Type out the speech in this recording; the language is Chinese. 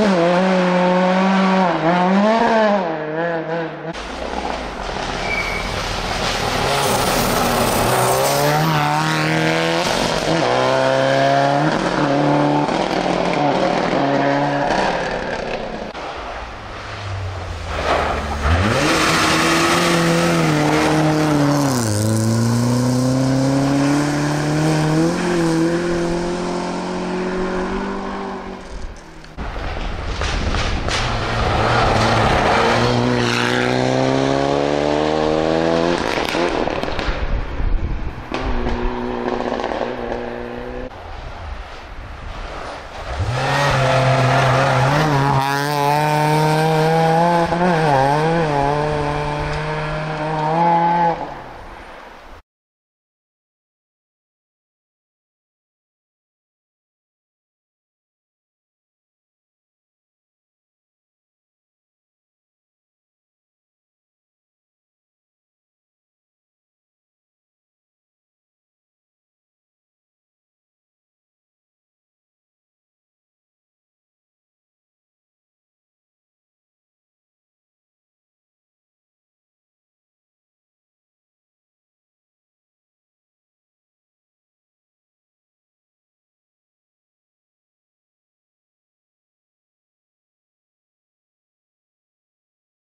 嗯 哼